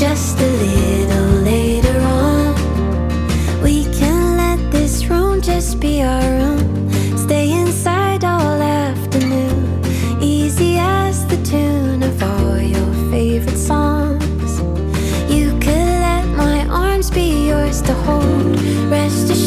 just a little later on. We can let this room just be our room. Stay inside all afternoon. Easy as the tune of all your favorite songs. You could let my arms be yours to hold. Rest assured.